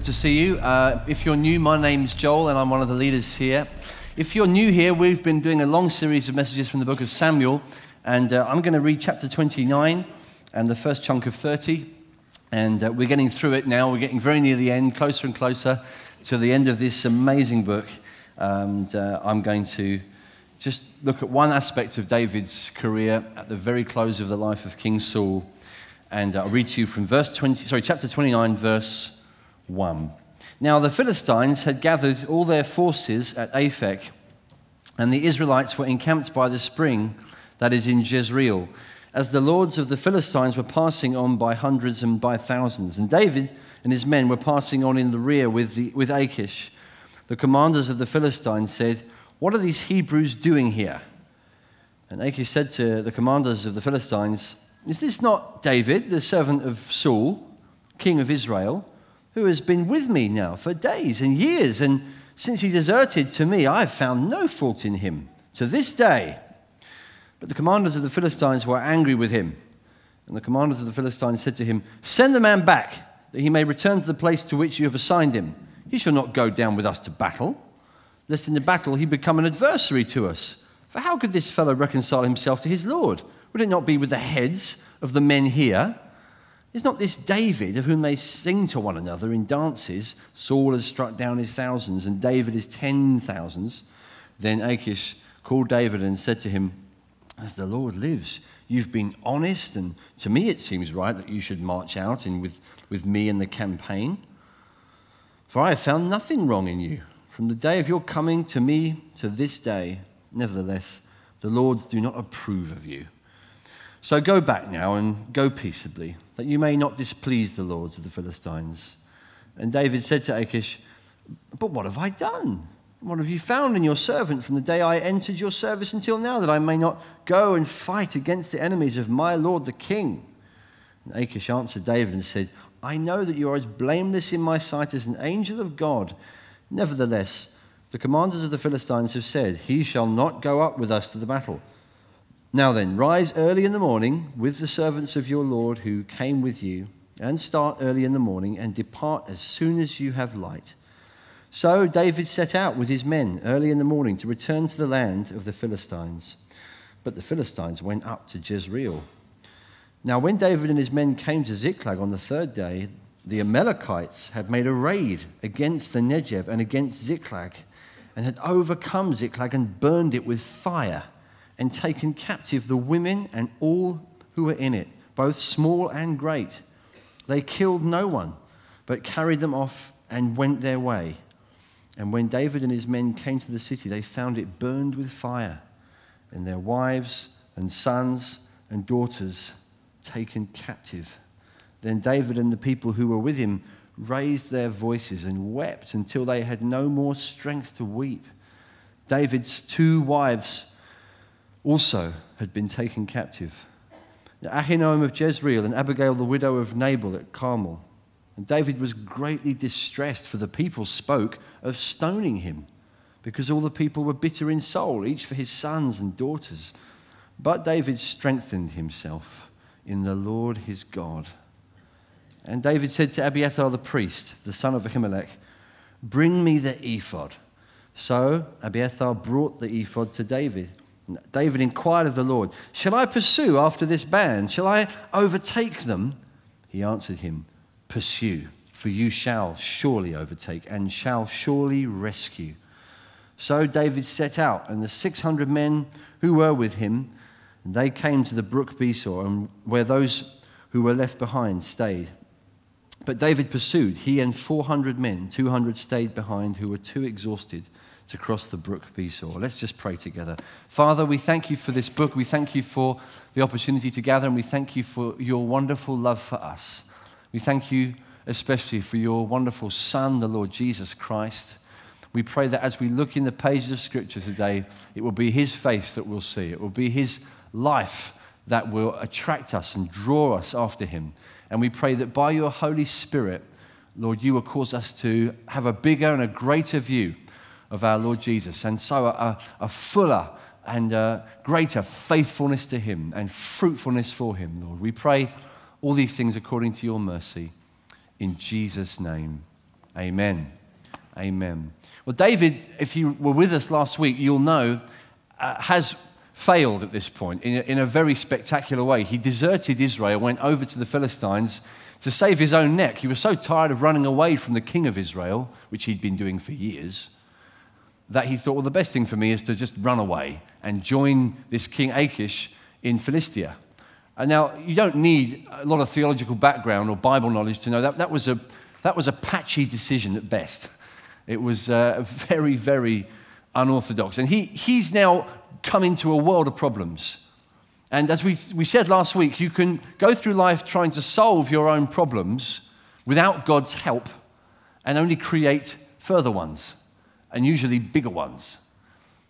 Good to see you. Uh, if you're new, my name's Joel and I'm one of the leaders here. If you're new here, we've been doing a long series of messages from the book of Samuel, and uh, I'm going to read chapter 29 and the first chunk of 30. And uh, we're getting through it now. We're getting very near the end, closer and closer to the end of this amazing book. And uh, I'm going to just look at one aspect of David's career at the very close of the life of King Saul. And I'll read to you from verse 20, sorry, chapter 29, verse 1. Now the Philistines had gathered all their forces at Aphek, and the Israelites were encamped by the spring that is in Jezreel, as the lords of the Philistines were passing on by hundreds and by thousands. And David and his men were passing on in the rear with, the, with Achish. The commanders of the Philistines said, What are these Hebrews doing here? And Achish said to the commanders of the Philistines, Is this not David, the servant of Saul, king of Israel? Who has been with me now for days and years, and since he deserted to me, I have found no fault in him to this day. But the commanders of the Philistines were angry with him. And the commanders of the Philistines said to him, Send the man back, that he may return to the place to which you have assigned him. He shall not go down with us to battle, lest in the battle he become an adversary to us. For how could this fellow reconcile himself to his Lord? Would it not be with the heads of the men here? Is not this David of whom they sing to one another in dances? Saul has struck down his thousands, and David his ten thousands. Then Achish called David and said to him, As the Lord lives, you've been honest, and to me it seems right that you should march out in with, with me in the campaign. For I have found nothing wrong in you from the day of your coming to me to this day. Nevertheless, the Lords do not approve of you. So go back now and go peaceably that you may not displease the lords of the Philistines. And David said to Achish, But what have I done? What have you found in your servant from the day I entered your service until now, that I may not go and fight against the enemies of my lord the king? And Achish answered David and said, I know that you are as blameless in my sight as an angel of God. Nevertheless, the commanders of the Philistines have said, He shall not go up with us to the battle. Now then, rise early in the morning with the servants of your Lord who came with you, and start early in the morning, and depart as soon as you have light. So David set out with his men early in the morning to return to the land of the Philistines. But the Philistines went up to Jezreel. Now, when David and his men came to Ziklag on the third day, the Amalekites had made a raid against the Negeb and against Ziklag, and had overcome Ziklag and burned it with fire and taken captive the women and all who were in it, both small and great. They killed no one, but carried them off and went their way. And when David and his men came to the city, they found it burned with fire, and their wives and sons and daughters taken captive. Then David and the people who were with him raised their voices and wept until they had no more strength to weep. David's two wives also had been taken captive. The Ahinoam of Jezreel and Abigail, the widow of Nabal at Carmel. And David was greatly distressed, for the people spoke of stoning him, because all the people were bitter in soul, each for his sons and daughters. But David strengthened himself in the Lord his God. And David said to Abiathar the priest, the son of Ahimelech, Bring me the ephod. So Abiathar brought the ephod to David. David inquired of the Lord, Shall I pursue after this band? Shall I overtake them? He answered him, Pursue, for you shall surely overtake and shall surely rescue. So David set out, and the 600 men who were with him, they came to the brook Besor, and where those who were left behind stayed. But David pursued, he and 400 men, 200 stayed behind, who were too exhausted to cross the brook Besor. Let's just pray together. Father, we thank you for this book. We thank you for the opportunity to gather, and we thank you for your wonderful love for us. We thank you especially for your wonderful Son, the Lord Jesus Christ. We pray that as we look in the pages of Scripture today, it will be His face that we'll see. It will be His life that will attract us and draw us after Him. And we pray that by your Holy Spirit, Lord, you will cause us to have a bigger and a greater view of our Lord Jesus, and so a, a fuller and a greater faithfulness to Him and fruitfulness for Him, Lord. We pray all these things according to your mercy. In Jesus' name, Amen. Amen. Well, David, if you were with us last week, you'll know, uh, has failed at this point in a, in a very spectacular way. He deserted Israel, went over to the Philistines to save his own neck. He was so tired of running away from the king of Israel, which he'd been doing for years, that he thought, well, the best thing for me is to just run away and join this King Achish in Philistia. And now, you don't need a lot of theological background or Bible knowledge to know that that was a, that was a patchy decision at best. It was uh, very, very unorthodox. And he, he's now come into a world of problems. And as we, we said last week, you can go through life trying to solve your own problems without God's help and only create further ones and usually bigger ones.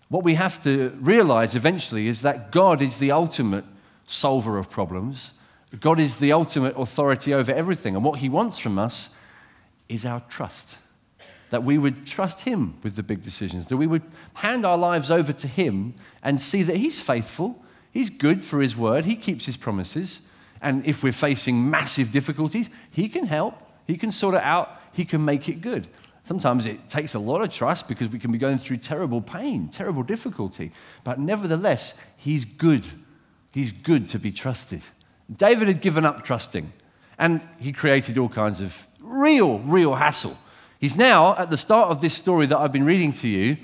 What we have to realize eventually is that God is the ultimate solver of problems. God is the ultimate authority over everything. And what He wants from us is our trust. That we would trust Him with the big decisions, that we would hand our lives over to Him and see that He's faithful, He's good for His word, He keeps His promises. And if we're facing massive difficulties, He can help, He can sort it out, He can make it good. Sometimes it takes a lot of trust because we can be going through terrible pain, terrible difficulty. But nevertheless, He's good. He's good to be trusted. David had given up trusting, and he created all kinds of real, real hassle. He's now, at the start of this story that I've been reading to you,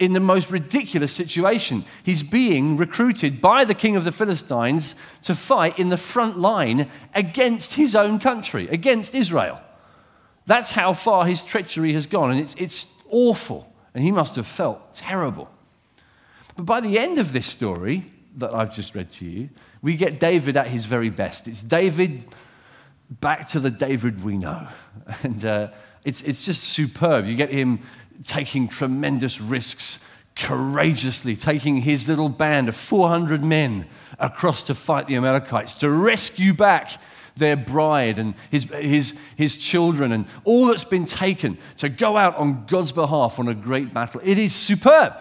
in the most ridiculous situation. He's being recruited by the king of the Philistines to fight in the front line against his own country, against Israel. That's how far his treachery has gone, and it's, it's awful. And he must have felt terrible. But by the end of this story that I've just read to you, we get David at his very best. It's David back to the David we know. And uh, it's, it's just superb. You get him taking tremendous risks courageously, taking his little band of 400 men across to fight the Amalekites, to rescue back their bride and his, his, his children and all that's been taken to go out on God's behalf on a great battle. It is superb.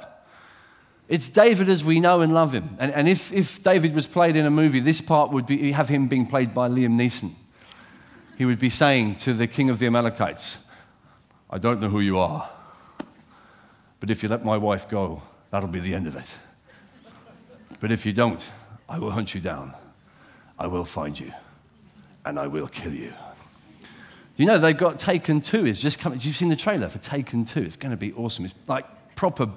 It's David as we know and love him. And, and if, if David was played in a movie, this part would be, have him being played by Liam Neeson. He would be saying to the king of the Amalekites, I don't know who you are, but if you let my wife go, that'll be the end of it. But if you don't, I will hunt you down. I will find you and I will kill you. You know, they've got Taken 2 is just coming. You've seen the trailer for Taken 2. It's going to be awesome. It's like proper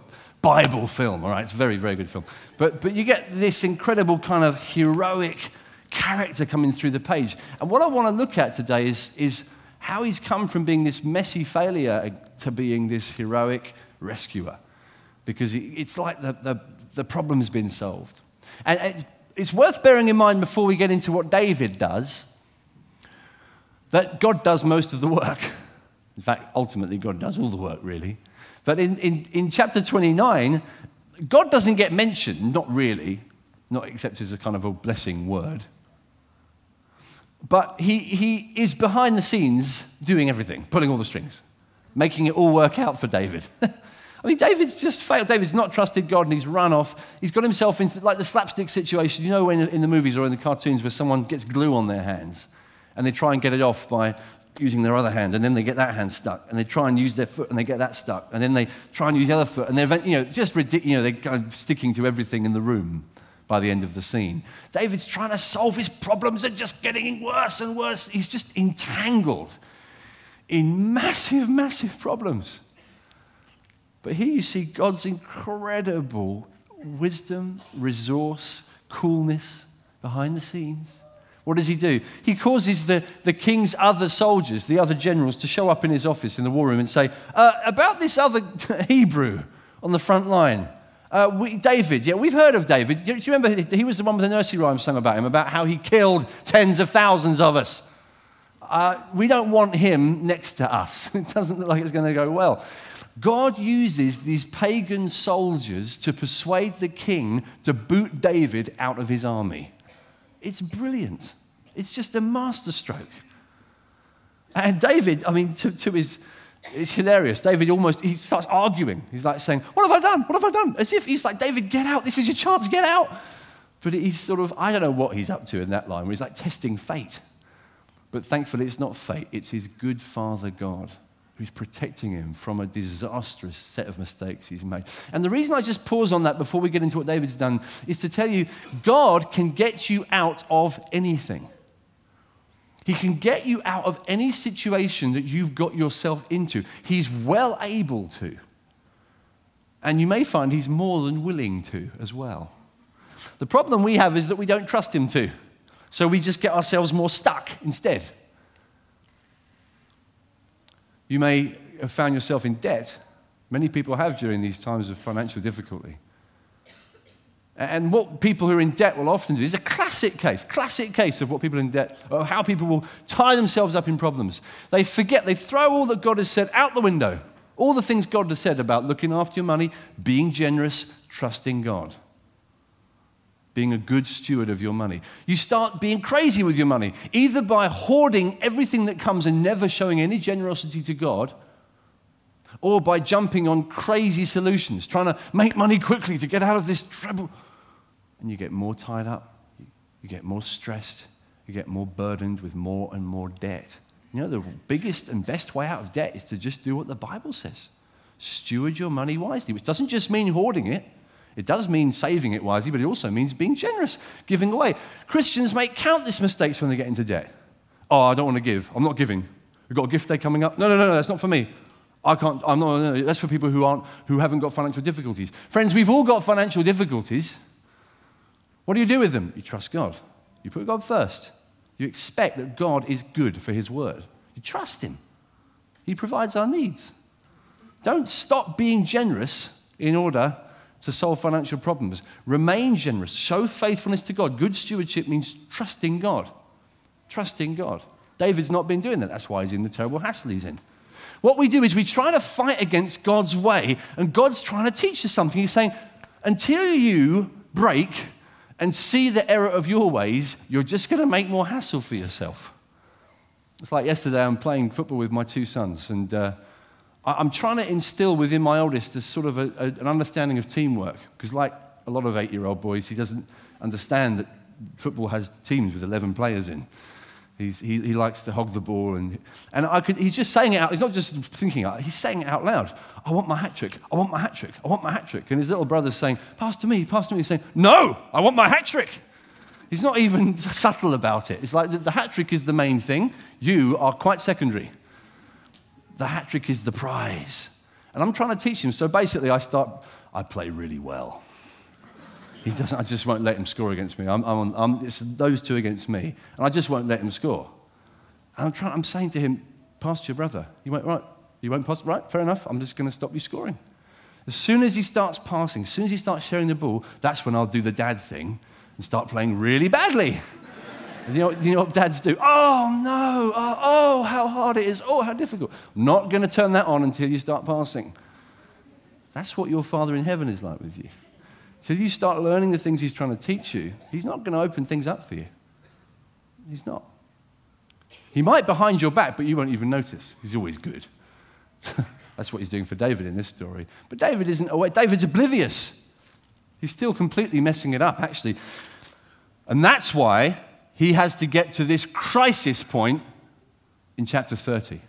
Bible film, all right? It's a very, very good film. But, but you get this incredible kind of heroic character coming through the page. And what I want to look at today is, is how he's come from being this messy failure to being this heroic rescuer. Because it's like the, the, the problem's been solved. And it's worth bearing in mind before we get into what David does that God does most of the work. In fact, ultimately, God does all the work, really. But in, in, in chapter 29, God doesn't get mentioned, not really, not except as a kind of a blessing word. But he, he is behind the scenes doing everything, pulling all the strings, making it all work out for David. I mean, David's just failed. David's not trusted God and he's run off. He's got himself into like the slapstick situation. You know, when in the movies or in the cartoons where someone gets glue on their hands and they try and get it off by using their other hand, and then they get that hand stuck, and they try and use their foot, and they get that stuck, and then they try and use the other foot, and they're, you know, just ridiculous. You know, they're kind of sticking to everything in the room by the end of the scene. David's trying to solve his problems and just getting worse and worse. He's just entangled in massive, massive problems. But here you see God's incredible wisdom, resource, coolness behind the scenes. What does he do? He causes the, the king's other soldiers, the other generals, to show up in his office in the war room and say, uh, About this other Hebrew on the front line, uh, we, David, yeah, we've heard of David. Do you remember he was the one with the nursery rhyme sung about him, about how he killed tens of thousands of us? Uh, we don't want him next to us. It doesn't look like it's going to go well. God uses these pagan soldiers to persuade the king to boot David out of his army. It's brilliant. It's just a masterstroke. And David, I mean, to, to his, it's hilarious. David almost, he starts arguing. He's like saying, What have I done? What have I done? As if he's like, David, get out. This is your chance. Get out. But he's sort of, I don't know what he's up to in that line where he's like testing fate. But thankfully, it's not fate, it's his good father God who's protecting him from a disastrous set of mistakes he's made. And the reason I just pause on that before we get into what David's done is to tell you God can get you out of anything. He can get you out of any situation that you've got yourself into. He's well able to. And you may find he's more than willing to as well. The problem we have is that we don't trust him to. So we just get ourselves more stuck instead. You may have found yourself in debt. Many people have during these times of financial difficulty. And what people who are in debt will often do is a classic case, classic case of what people in debt, or how people will tie themselves up in problems. They forget, they throw all that God has said out the window. All the things God has said about looking after your money, being generous, trusting God, being a good steward of your money. You start being crazy with your money, either by hoarding everything that comes and never showing any generosity to God, or by jumping on crazy solutions, trying to make money quickly to get out of this trouble. And you get more tied up, you get more stressed, you get more burdened with more and more debt. You know, the biggest and best way out of debt is to just do what the Bible says steward your money wisely, which doesn't just mean hoarding it. It does mean saving it wisely, but it also means being generous, giving away. Christians make countless mistakes when they get into debt. Oh, I don't want to give. I'm not giving. We've got a gift day coming up. No, no, no, no that's not for me. I can't, I'm not, no, that's for people who, aren't, who haven't got financial difficulties. Friends, we've all got financial difficulties. What do you do with them? You trust God. You put God first. You expect that God is good for His word. You trust Him. He provides our needs. Don't stop being generous in order to solve financial problems. Remain generous. Show faithfulness to God. Good stewardship means trusting God. Trusting God. David's not been doing that. That's why he's in the terrible hassle he's in. What we do is we try to fight against God's way, and God's trying to teach us something. He's saying, until you break and see the error of your ways, you're just going to make more hassle for yourself. It's like yesterday, I'm playing football with my two sons, and uh, I'm trying to instill within my oldest a sort of a, a, an understanding of teamwork. Because, like a lot of eight year old boys, he doesn't understand that football has teams with 11 players in. He's, he, he likes to hog the ball. And, and I could, he's just saying it out. He's not just thinking it, he's saying it out loud. I want my hat trick. I want my hat trick. I want my hat trick. And his little brother's saying, Pass to me, pass to me. He's saying, No, I want my hat trick. He's not even subtle about it. It's like the, the hat trick is the main thing. You are quite secondary. The hat trick is the prize. And I'm trying to teach him. So basically, I start, I play really well. He doesn't, I just won't let him score against me. I'm, I'm, I'm, it's those two against me, and I just won't let him score. And I'm, trying, I'm saying to him, pass to your brother. He went, right, you won't pass, right, fair enough, I'm just going to stop you scoring. As soon as he starts passing, as soon as he starts sharing the ball, that's when I'll do the dad thing and start playing really badly. You, know, you know what dads do? Oh, no, oh, oh, how hard it is, oh, how difficult. Not going to turn that on until you start passing. That's what your Father in heaven is like with you. If you start learning the things he's trying to teach you, he's not going to open things up for you. He's not. He might behind your back, but you won't even notice. He's always good. That's what he's doing for David in this story. But David isn't aware. David's oblivious. He's still completely messing it up, actually. And that's why he has to get to this crisis point in chapter 30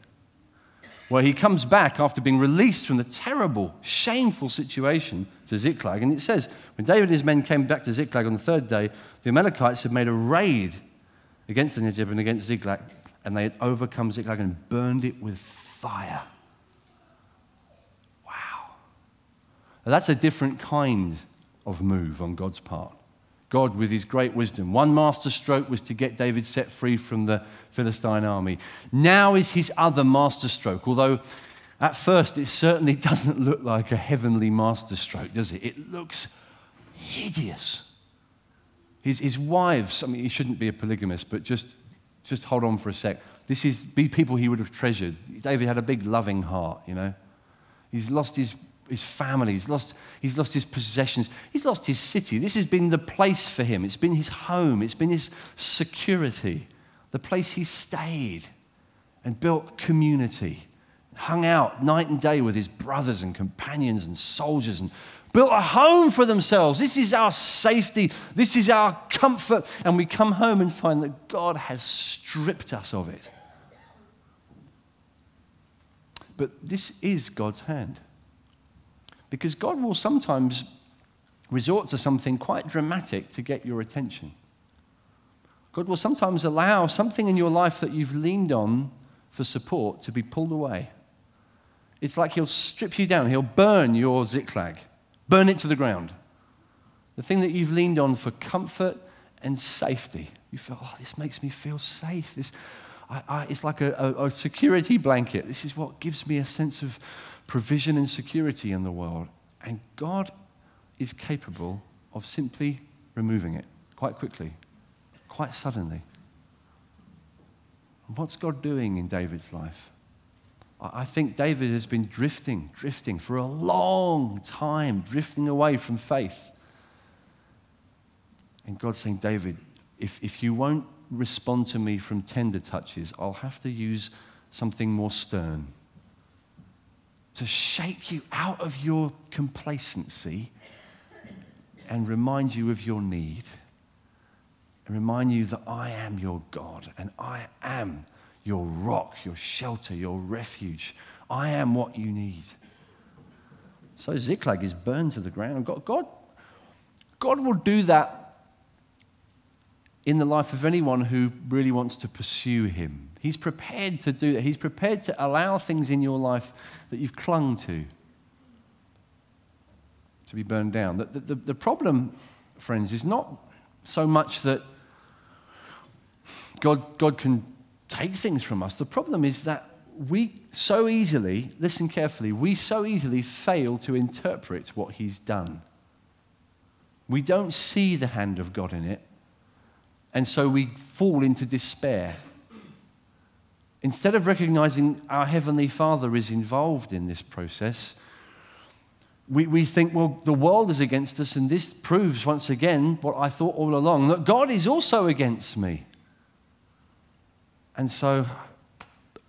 where he comes back after being released from the terrible, shameful situation to Ziklag. And it says, when David and his men came back to Ziklag on the third day, the Amalekites had made a raid against the Negeb and against Ziklag, and they had overcome Ziklag and burned it with fire. Wow. Now, that's a different kind of move on God's part. God, with his great wisdom. One master stroke was to get David set free from the Philistine army. Now is his other master stroke, although at first it certainly doesn't look like a heavenly master stroke, does it? It looks hideous. His, his wives, I mean, he shouldn't be a polygamist, but just, just hold on for a sec. This is be people he would have treasured. David had a big loving heart, you know. He's lost his his family, he's lost, he's lost his possessions, he's lost his city. This has been the place for him. It's been his home, it's been his security, the place he stayed and built community, hung out night and day with his brothers and companions and soldiers and built a home for themselves. This is our safety, this is our comfort. And we come home and find that God has stripped us of it. but this is God's hand. Because God will sometimes resort to something quite dramatic to get your attention. God will sometimes allow something in your life that you've leaned on for support to be pulled away. It's like He'll strip you down, He'll burn your Ziklag, burn it to the ground. The thing that you've leaned on for comfort and safety. You feel, oh, this makes me feel safe. This, I, I, it's like a, a, a security blanket. This is what gives me a sense of provision and security in the world. And God is capable of simply removing it quite quickly, quite suddenly. What's God doing in David's life? I think David has been drifting, drifting for a long time, drifting away from faith. And God's saying, David, if, if you won't respond to me from tender touches, I'll have to use something more stern to shake you out of your complacency and remind you of your need and remind you that I am your God and I am your rock, your shelter, your refuge. I am what you need. So Ziklag is burned to the ground. God, God, God will do that in the life of anyone who really wants to pursue Him. He's prepared to do that. He's prepared to allow things in your life that you've clung to to be burned down. The, the, the problem, friends, is not so much that God, God can take things from us. The problem is that we so easily, listen carefully, we so easily fail to interpret what He's done. We don't see the hand of God in it and so we fall into despair. Instead of recognizing our Heavenly Father is involved in this process, we, we think, well, the world is against us, and this proves once again what I thought all along that God is also against me. And so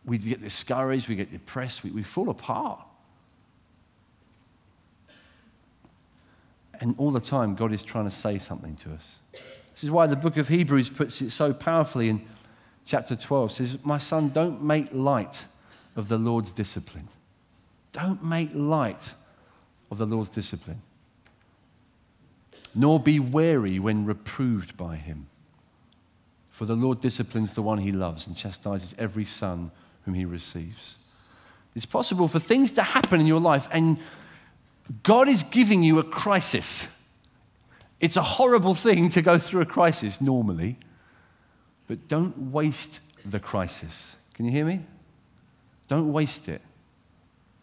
we get discouraged, we get depressed, we, we fall apart. And all the time, God is trying to say something to us. This is why the book of Hebrews puts it so powerfully in chapter 12. It says, My son, don't make light of the Lord's discipline. Don't make light of the Lord's discipline, nor be weary when reproved by him. For the Lord disciplines the one he loves and chastises every son whom he receives. It's possible for things to happen in your life, and God is giving you a crisis. It's a horrible thing to go through a crisis normally, but don't waste the crisis. Can you hear me? Don't waste it.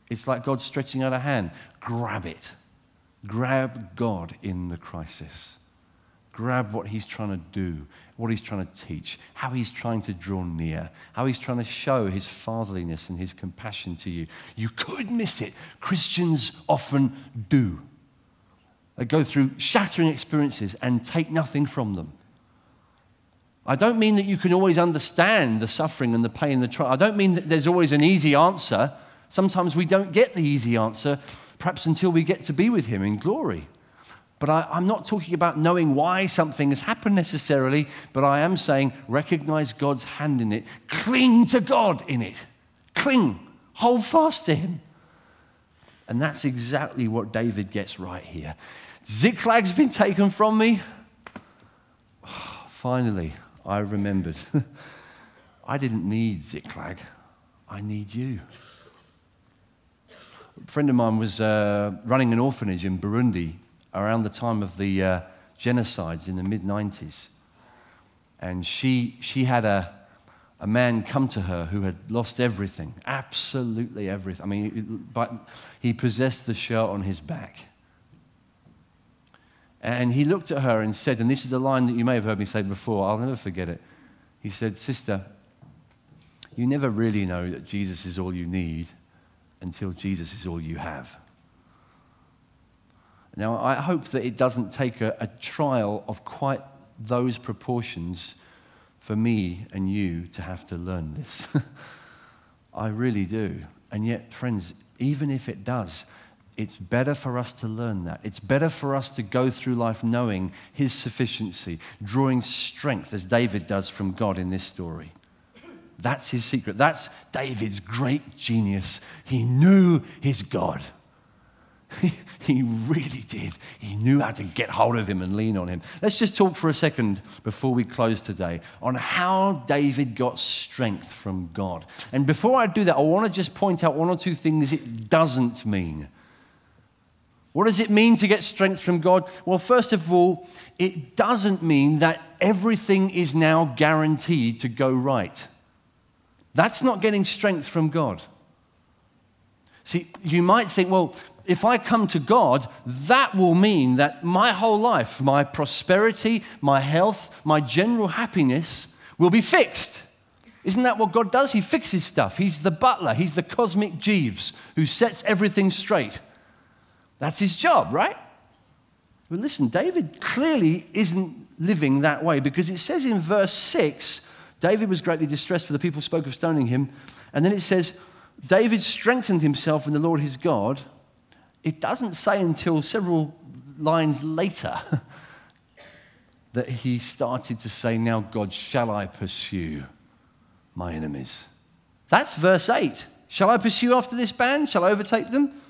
It's like God stretching out a hand. Grab it. Grab God in the crisis. Grab what He's trying to do, what He's trying to teach, how He's trying to draw near, how He's trying to show His fatherliness and His compassion to you. You could miss it. Christians often do go through shattering experiences and take nothing from them. I don't mean that you can always understand the suffering and the pain and the trial. I don't mean that there's always an easy answer. Sometimes we don't get the easy answer, perhaps until we get to be with Him in glory. But I, am not talking about knowing why something has happened necessarily, but I am saying recognize God's hand in it. Cling to God in it. Cling. Hold fast to Him. And that's exactly what David gets right here. Ziklag's been taken from me. finally, I remembered. I didn't need Ziklag, I need you. A friend of mine was uh, running an orphanage in Burundi around the time of the uh, genocides in the mid 90s. And she, she had a, a man come to her who had lost everything, absolutely everything. I mean, but he possessed the shirt on his back. And he looked at her and said, and this is a line that you may have heard me say before, I'll never forget it. He said, Sister, you never really know that Jesus is all you need until Jesus is all you have. Now, I hope that it doesn't take a, a trial of quite those proportions for me and you to have to learn this. I really do. And yet, friends, even if it does, it's better for us to learn that. It's better for us to go through life knowing His sufficiency, drawing strength, as David does from God in this story. That's his secret. That's David's great genius. He knew his God. he really did. He knew how to get hold of him and lean on him. Let's just talk for a second before we close today on how David got strength from God. And before I do that, I want to just point out one or two things it doesn't mean. What does it mean to get strength from God? Well, first of all, it doesn't mean that everything is now guaranteed to go right. That's not getting strength from God. See, you might think, well, if I come to God, that will mean that my whole life, my prosperity, my health, my general happiness will be fixed. Isn't that what God does? He fixes stuff. He's the butler, He's the cosmic Jeeves who sets everything straight. That's his job, right? Well, listen, David clearly isn't living that way because it says in verse 6 David was greatly distressed, for the people spoke of stoning him. And then it says, David strengthened himself in the Lord his God. It doesn't say until several lines later that he started to say, Now, God, shall I pursue my enemies? That's verse 8. Shall I pursue after this band? Shall I overtake them?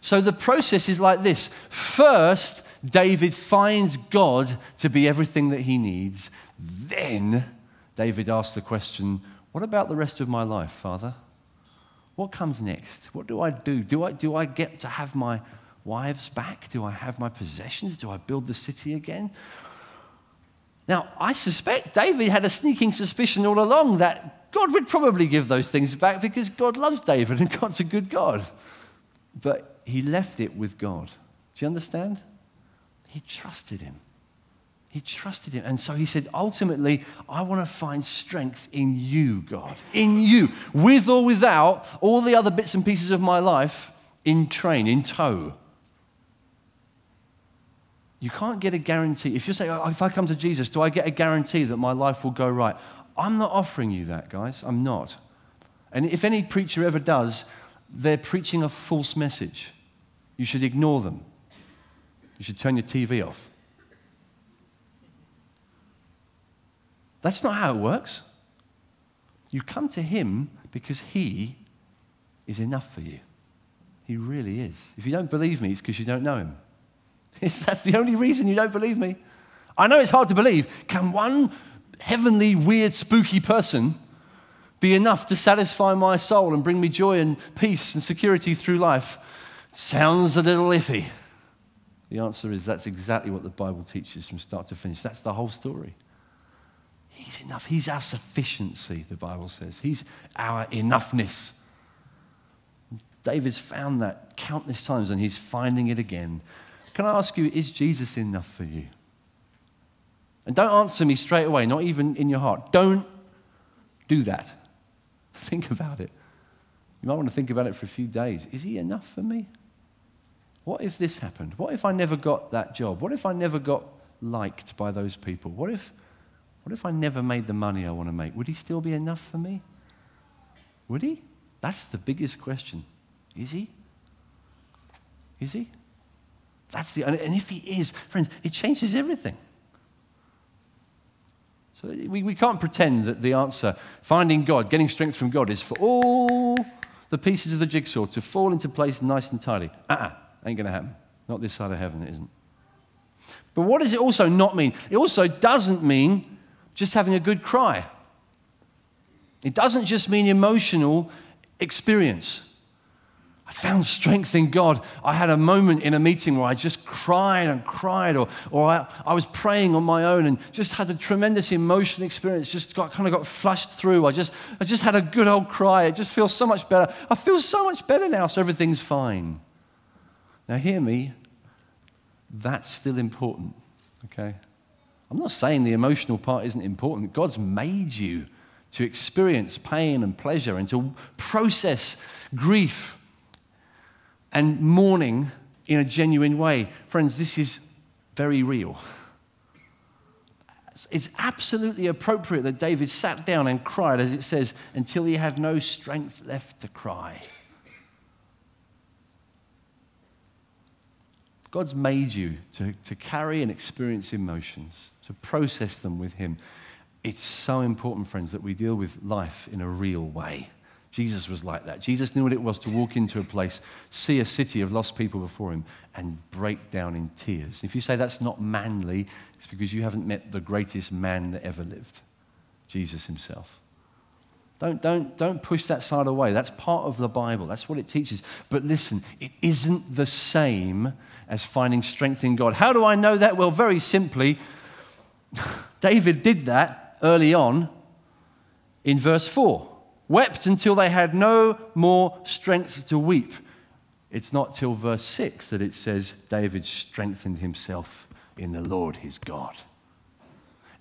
So the process is like this first, David finds God to be everything that he needs. Then, David asks the question, What about the rest of my life, Father? What comes next? What do I do? Do I, do I get to have my wives back? Do I have my possessions? Do I build the city again? Now, I suspect David had a sneaking suspicion all along that God would probably give those things back because God loves David and God's a good God. But he left it with God. Do you understand? He trusted him. He trusted him. And so he said, ultimately, I want to find strength in you, God. In you. With or without all the other bits and pieces of my life in train, in tow. You can't get a guarantee. If you say, oh, if I come to Jesus, do I get a guarantee that my life will go right? I'm not offering you that, guys. I'm not. And if any preacher ever does, they're preaching a false message. You should ignore them. You should turn your TV off. That's not how it works. You come to Him because He is enough for you. He really is. If you don't believe me, it's because you don't know Him. That's the only reason you don't believe me. I know it's hard to believe. Can one heavenly, weird, spooky person be enough to satisfy my soul and bring me joy and peace and security through life? Sounds a little iffy. The answer is that's exactly what the Bible teaches from start to finish. That's the whole story. He's enough. He's our sufficiency, the Bible says. He's our enoughness. David's found that countless times and he's finding it again. Can I ask you, is Jesus enough for you? And don't answer me straight away, not even in your heart. Don't do that. Think about it. You might want to think about it for a few days. Is he enough for me? What if this happened? What if I never got that job? What if I never got liked by those people? What if, what if I never made the money I want to make? Would he still be enough for me? Would he? That's the biggest question. Is he? Is he? That's the, and if he is, friends, it changes everything. So we, we can't pretend that the answer, finding God, getting strength from God, is for all the pieces of the jigsaw to fall into place nice and tidy. Uh uh-uh. Ain't going to happen. Not this side of heaven, it isn't. But what does it also not mean? It also doesn't mean just having a good cry. It doesn't just mean emotional experience. I found strength in God. I had a moment in a meeting where I just cried and cried, or, or I, I was praying on my own and just had a tremendous emotional experience, just got, kind of got flushed through. I just, I just had a good old cry. It just feels so much better. I feel so much better now, so everything's fine. Now, hear me, that's still important, okay? I'm not saying the emotional part isn't important. God's made you to experience pain and pleasure and to process grief and mourning in a genuine way. Friends, this is very real. It's absolutely appropriate that David sat down and cried, as it says, until he had no strength left to cry. God's made you to, to carry and experience emotions, to process them with Him. It's so important, friends, that we deal with life in a real way. Jesus was like that. Jesus knew what it was to walk into a place, see a city of lost people before him, and break down in tears. If you say that's not manly, it's because you haven't met the greatest man that ever lived Jesus himself. Don't, don't, don't push that side away. That's part of the Bible. That's what it teaches. But listen, it isn't the same as finding strength in God. How do I know that? Well, very simply, David did that early on in verse 4. Wept until they had no more strength to weep. It's not till verse 6 that it says David strengthened himself in the Lord his God.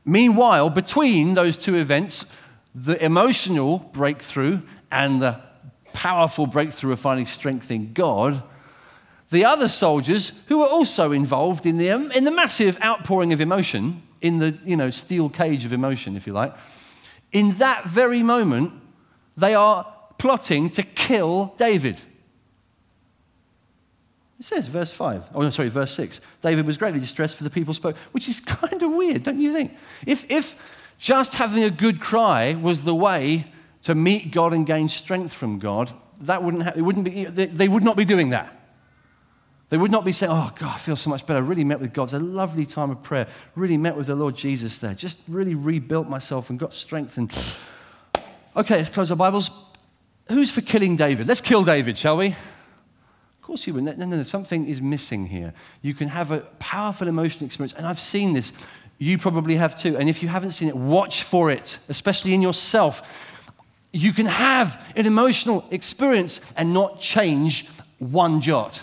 Meanwhile, between those two events, the emotional breakthrough and the powerful breakthrough of finding strength in God, the other soldiers who were also involved in the, um, in the massive outpouring of emotion, in the you know, steel cage of emotion, if you like, in that very moment, they are plotting to kill David. It says, verse 5, oh, sorry, verse 6. David was greatly distressed for the people spoke, which is kind of weird, don't you think? If, if just having a good cry was the way to meet God and gain strength from God, that wouldn't ha- it wouldn't be, they, they would not be doing that. They would not be saying, Oh, God, I feel so much better. I really met with God. It's a lovely time of prayer. Really met with the Lord Jesus there. Just really rebuilt myself and got strengthened. Okay, let's close our Bibles. Who's for killing David? Let's kill David, shall we? Of course you would. No, no, no. Something is missing here. You can have a powerful emotional experience, and I've seen this you probably have too. And if you haven't seen it, watch for it, especially in yourself. You can have an emotional experience and not change one jot.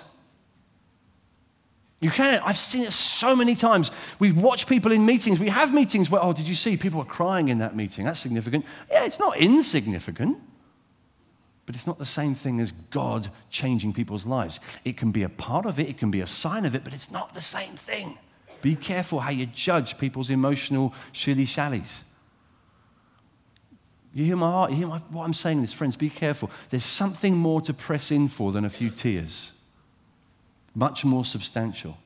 You can. I've seen it so many times. We watch people in meetings. We have meetings where, oh, did you see people are crying in that meeting? That's significant. Yeah, it's not insignificant, but it's not the same thing as God changing people's lives. It can be a part of it, it can be a sign of it, but it's not the same thing. Be careful how you judge people's emotional shilly shallies. You hear my heart? You hear my, what I'm saying this, friends? Be careful. There's something more to press in for than a few tears, much more substantial.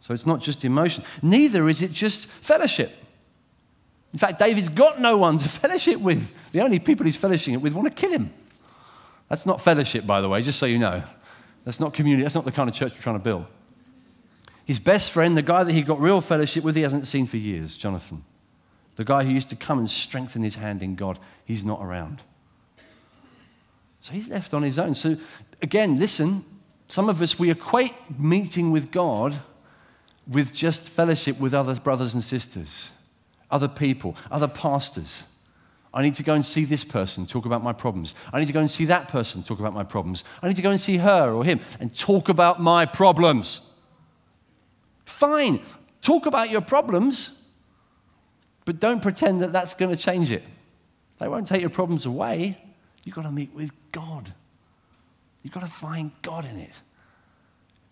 So it's not just emotion. Neither is it just fellowship. In fact, David's got no one to fellowship with. The only people he's fellowshipping with want to kill him. That's not fellowship, by the way, just so you know. That's not community. That's not the kind of church we're trying to build. His best friend, the guy that he got real fellowship with, he hasn't seen for years, Jonathan. The guy who used to come and strengthen his hand in God, he's not around. So he's left on his own. So again, listen, some of us, we equate meeting with God with just fellowship with other brothers and sisters, other people, other pastors. I need to go and see this person, talk about my problems. I need to go and see that person, talk about my problems. I need to go and see her or him and talk about my problems. Fine, talk about your problems, but don't pretend that that's going to change it. They won't take your problems away. You've got to meet with God. You've got to find God in it.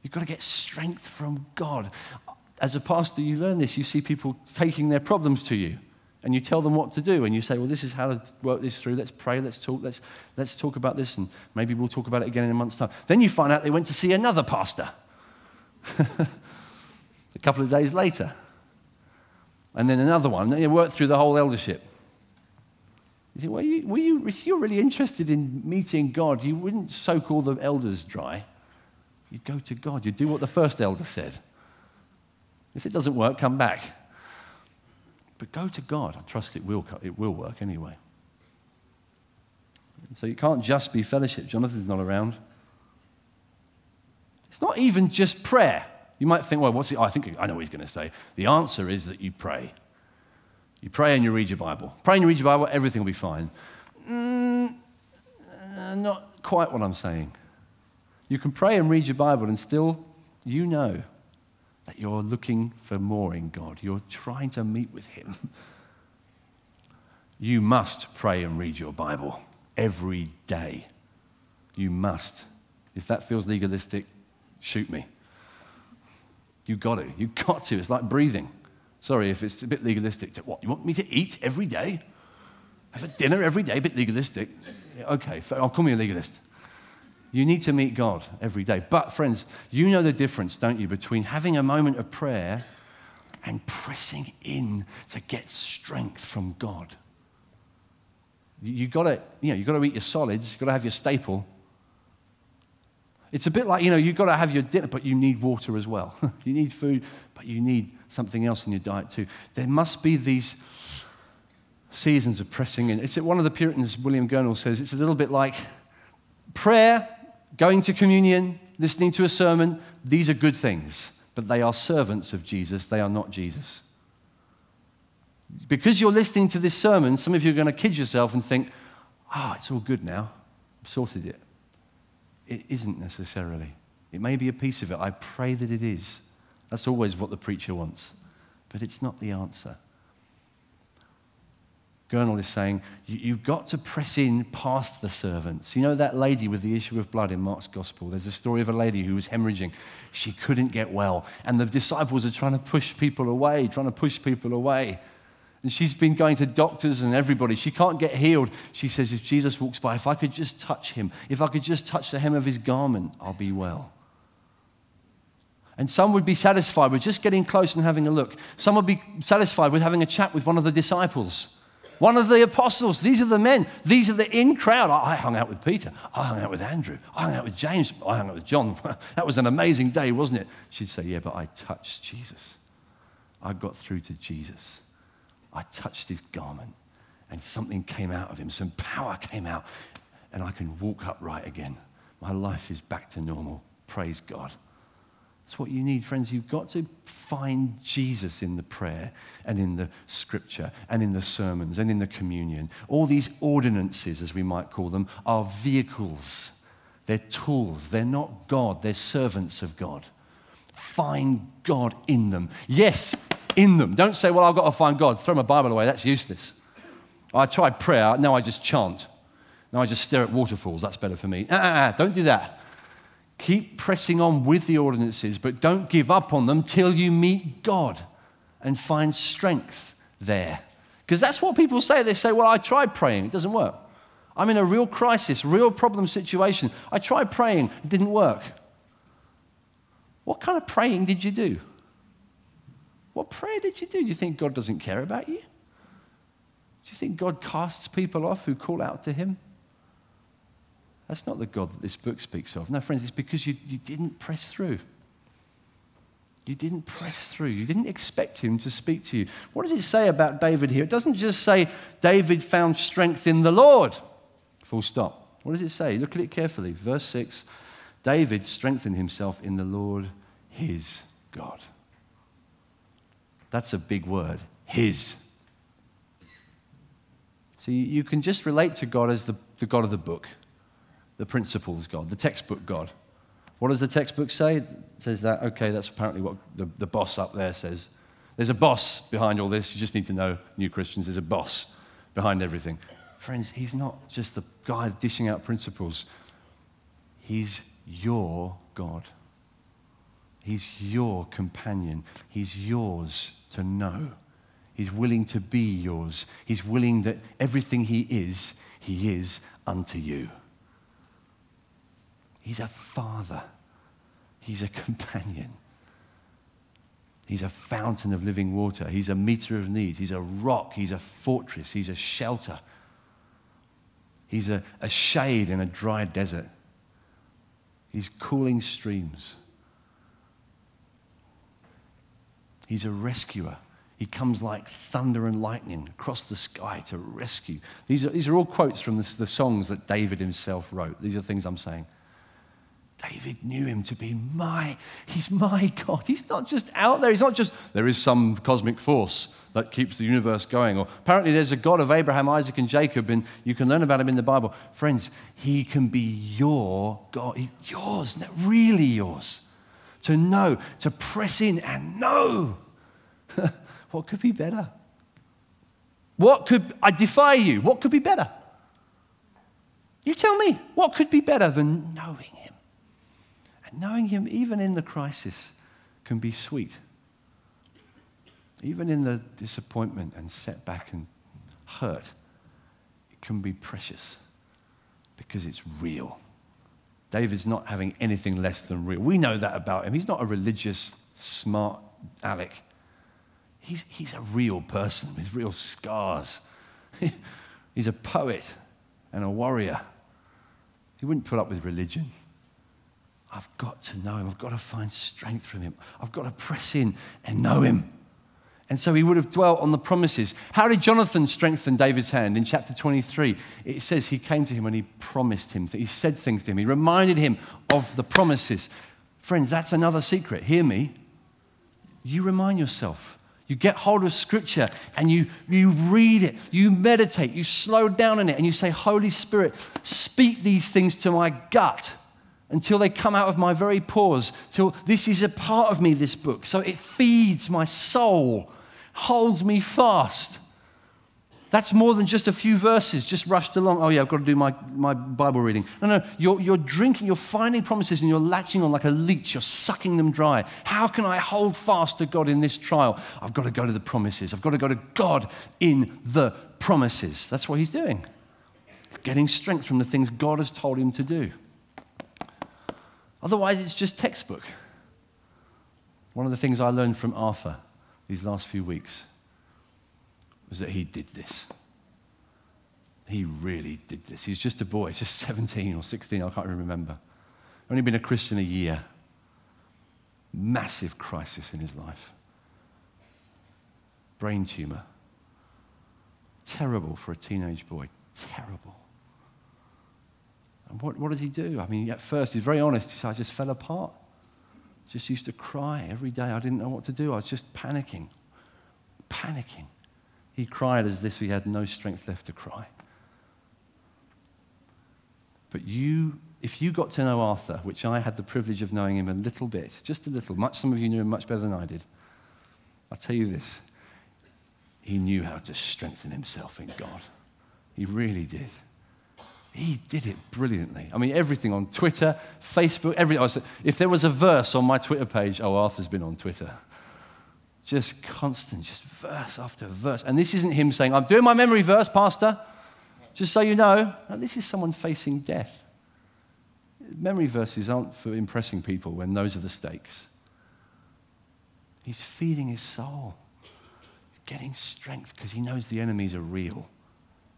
You've got to get strength from God. As a pastor, you learn this. You see people taking their problems to you, and you tell them what to do, and you say, Well, this is how to work this through. Let's pray, let's talk, let's, let's talk about this, and maybe we'll talk about it again in a month's time. Then you find out they went to see another pastor. a couple of days later. And then another one. You work through the whole eldership. You think, well, you, were you, if you're really interested in meeting God, you wouldn't soak all the elders dry. You'd go to God. You'd do what the first elder said. If it doesn't work, come back. But go to God. I trust it will, it will work anyway. So you can't just be fellowship. Jonathan's not around. It's not even just prayer. You might think, well, what's the, I think I know what he's going to say. The answer is that you pray. You pray and you read your Bible. Pray and you read your Bible, everything will be fine. Mm, uh, not quite what I'm saying. You can pray and read your Bible, and still, you know that you're looking for more in God. You're trying to meet with Him. You must pray and read your Bible every day. You must. If that feels legalistic, shoot me. You got to. You got to. It's like breathing. Sorry if it's a bit legalistic. What? You want me to eat every day? Have a dinner every day, a bit legalistic. Okay, I'll oh, call me a legalist. You need to meet God every day. But, friends, you know the difference, don't you, between having a moment of prayer and pressing in to get strength from God. You, have got to, you know, you've got to eat your solids, you've got to have your staple. It's a bit like, you know, you've got to have your dinner, but you need water as well. you need food, but you need something else in your diet too. There must be these seasons of pressing in. It's one of the Puritans, William Gurnall says, it's a little bit like prayer, going to communion, listening to a sermon. These are good things, but they are servants of Jesus. They are not Jesus. Because you're listening to this sermon, some of you are going to kid yourself and think, ah, oh, it's all good now. I've sorted it. It isn't necessarily. It may be a piece of it. I pray that it is. That's always what the preacher wants. But it's not the answer. Gurnall is saying, you, have got to press in past the servants. You know that lady with the issue of blood in Mark's gospel? There's a story of a lady who was hemorrhaging. She couldn't get well. And the disciples are trying to push people away, trying to push people away. And she's been going to doctors and everybody. She can't get healed. She says, If Jesus walks by, if I could just touch him, if I could just touch the hem of his garment, I'll be well. And some would be satisfied with just getting close and having a look. Some would be satisfied with having a chat with one of the disciples, one of the apostles. These are the men. These are the in crowd. I hung out with Peter. I hung out with Andrew. I hung out with James. I hung out with John. that was an amazing day, wasn't it? She'd say, Yeah, but I touched Jesus. I got through to Jesus. I touched his garment and something came out of him, some power came out, and I can walk upright again. My life is back to normal. Praise God. That's what you need, friends. You've got to find Jesus in the prayer and in the scripture and in the sermons and in the communion. All these ordinances, as we might call them, are vehicles. They're tools. They're not God, they're servants of God. Find God in them. Yes, in them. Don't say, well, I've got to find God. Throw my Bible away. That's useless. I tried prayer. Now I just chant. Now I just stare at waterfalls. That's better for me. Ah, don't do that. Keep pressing on with the ordinances, but don't give up on them till you meet God and find strength there. Because that's what people say. They say, well, I tried praying. It doesn't work. I'm in a real crisis, real problem situation. I tried praying. It didn't work. What kind of praying did you do? What prayer did you do? Do you think God doesn't care about you? Do you think God casts people off who call out to Him? That's not the God that this book speaks of. No, friends, it's because you, you didn't press through. You didn't press through. You didn't expect him to speak to you. What does it say about David here? It doesn't just say David found strength in the Lord. Full stop. What does it say? Look at it carefully. Verse 6 David strengthened himself in the Lord his God. That's a big word. His. See, you can just relate to God as the, the God of the book, the principles God, the textbook God. What does the textbook say? It says that, okay, that's apparently what the, the boss up there says. There's a boss behind all this. You just need to know, new Christians, there's a boss behind everything. Friends, he's not just the guy dishing out principles, he's your God. He's your companion. He's yours to know. He's willing to be yours. He's willing that everything He is, He is unto you. He's a father. He's a companion. He's a fountain of living water. He's a meter of needs. He's a rock. He's a fortress. He's a shelter. He's a, a shade in a dry desert. He's cooling streams. He's a rescuer. He comes like thunder and lightning across the sky to rescue. These are, these are all quotes from the, the songs that David himself wrote. These are things I'm saying. David knew him to be my, he's my God. He's not just out there. He's not just, there is some cosmic force that keeps the universe going. Or apparently there's a God of Abraham, Isaac, and Jacob, and you can learn about him in the Bible. Friends, he can be your God. Yours, really yours to know, to press in and know. what could be better? What could, I defy you, what could be better? You tell me, what could be better than knowing Him? And knowing Him, even in the crisis, can be sweet. Even in the disappointment and setback and hurt, it can be precious because it's real. David's not having anything less than real. We know that about him. He's not a religious, smart Alec. He's, he's a real person with real scars. he's a poet and a warrior. He wouldn't put up with religion. I've got to know him. I've got to find strength from him. I've got to press in and know him. And so he would have dwelt on the promises. How did Jonathan strengthen David's hand? In chapter 23, it says he came to him and he promised him, that he said things to him, he reminded him of the promises. Friends, that's another secret. Hear me. You remind yourself. You get hold of scripture and you, you read it, you meditate, you slow down in it, and you say, Holy Spirit, speak these things to my gut until they come out of my very pores, till this is a part of me, this book. So it feeds my soul, holds me fast. That's more than just a few verses, just rushed along. Oh, yeah, I've got to do my, my Bible reading. No, no, you're, you're drinking, you're finding promises and you're latching on like a leech. You're sucking them dry. How can I hold fast to God in this trial? I've got to go to the promises. I've got to go to God in the promises. That's what he's doing. Getting strength from the things God has told him to do. Otherwise, it's just textbook. One of the things I learned from Arthur these last few weeks was that he did this. He really did this. He's just a boy, just 17 or 16, I can't even remember. Only been a Christian a year. Massive crisis in his life. Brain tumor. Terrible for a teenage boy. Terrible. And what, what does he do? I mean, at first, he's very honest. He said, I just fell apart. Just used to cry every day. I didn't know what to do. I was just panicking. Panicking. He cried as if he had no strength left to cry. But you, if you got to know Arthur, which I had the privilege of knowing him a little bit, just a little, much some of you knew him much better than I did. I'll tell you this. He knew how to strengthen himself in God. He really did. He did it brilliantly. I mean, everything on Twitter, Facebook, everything. If there was a verse on my Twitter page, oh, Arthur's been on Twitter. Just constant, just verse after verse. And this isn't him saying, I'm doing my memory verse, Pastor. Just so you know, no, this is someone facing death. Memory verses aren't for impressing people when those are the stakes. He's feeding his soul. He's getting strength because he knows the enemies are real.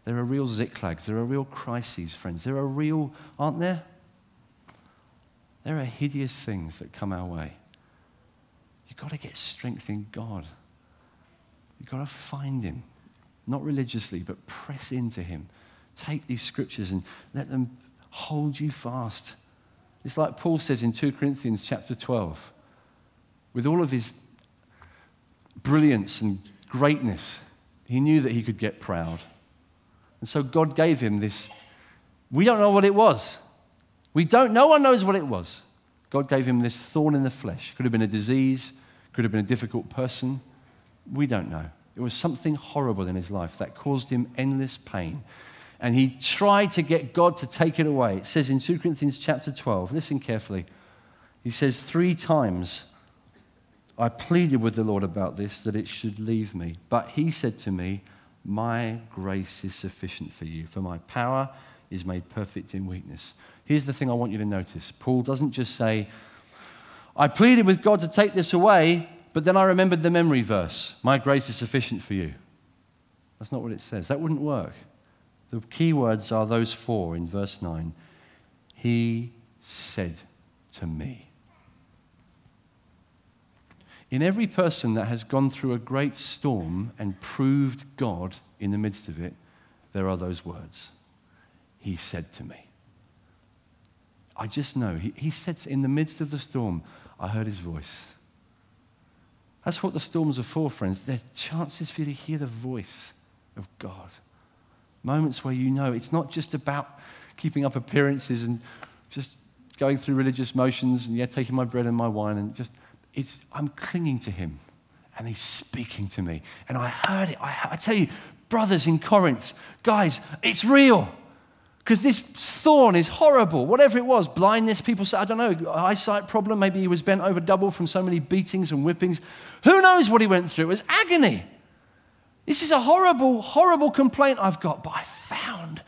There are real Ziklags. There are real crises, friends. There are real, aren't there? There are hideous things that come our way. You've got to get strength in God. You've got to find Him, not religiously, but press into Him. Take these scriptures and let them hold you fast. It's like Paul says in 2 Corinthians chapter 12. With all of his brilliance and greatness, he knew that he could get proud. And so God gave him this. We don't know what it was. We don't, no one knows what it was. God gave him this thorn in the flesh. Could have been a disease, could have been a difficult person. We don't know. It was something horrible in his life that caused him endless pain. And he tried to get God to take it away. It says in 2 Corinthians chapter 12, listen carefully. He says, Three times I pleaded with the Lord about this, that it should leave me. But he said to me, My grace is sufficient for you, for my power is made perfect in weakness. Here's the thing I want you to notice Paul doesn't just say, I pleaded with God to take this away, but then I remembered the memory verse My grace is sufficient for you. That's not what it says. That wouldn't work. The key words are those four in verse 9. He said to me. In every person that has gone through a great storm and proved God in the midst of it, there are those words. He said to me. I just know. He, he said in the midst of the storm, I heard his voice. That's what the storms are for, friends. They're chances for you to hear the voice of God. Moments where you know it's not just about keeping up appearances and just going through religious motions and yeah, taking my bread and my wine and just, it's, I'm clinging to him and he's speaking to me. And I heard it. I, I tell you, brothers in Corinth, guys, it's real. Because this thorn is horrible. Whatever it was, blindness, people say, I don't know, eyesight problem, maybe he was bent over double from so many beatings and whippings. Who knows what he went through? It was agony. This is a horrible, horrible complaint I've got, but I found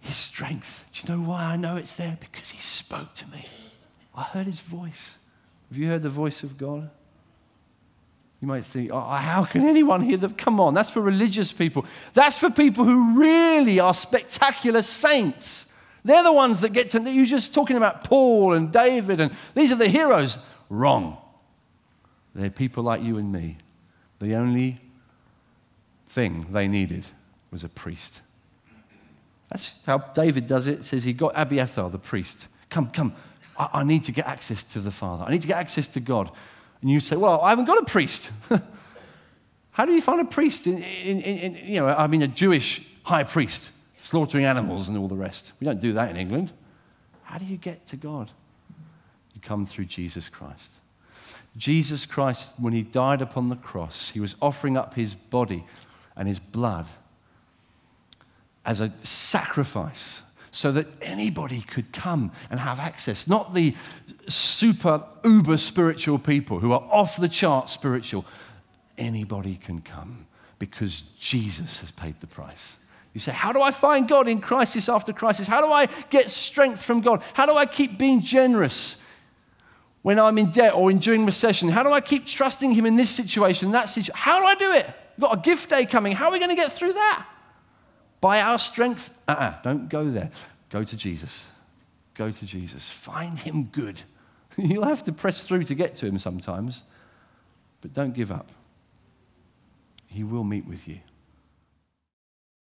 his strength. Do you know why I know it's there? Because he spoke to me. I heard his voice. Have you heard the voice of God? You might think, oh, how can anyone hear that? Come on, that's for religious people. That's for people who really are spectacular saints. They're the ones that get to, you're just talking about Paul and David, and these are the heroes. Wrong. They're people like you and me. The only thing they needed was a priest. That's how David does it. it says he got Abiathar, the priest. Come, come, I, I need to get access to the Father. I need to get access to God. And you say, Well, I haven't got a priest. How do you find a priest in, in, in, you know, I mean, a Jewish high priest slaughtering animals and all the rest? We don't do that in England. How do you get to God? You come through Jesus Christ. Jesus Christ, when he died upon the cross, he was offering up his body and his blood as a sacrifice so that anybody could come and have access. Not the super uber spiritual people who are off the chart spiritual. Anybody can come because Jesus has paid the price. You say, How do I find God in crisis after crisis? How do I get strength from God? How do I keep being generous when I'm in debt or in during recession? How do I keep trusting Him in this situation, that situation? How do I do it? We've got a gift day coming. How are we going to get through that? By our strength? Uh uh-uh, don't go there. Go to Jesus. Go to Jesus. Find him good. You'll have to press through to get to him sometimes, but don't give up. He will meet with you.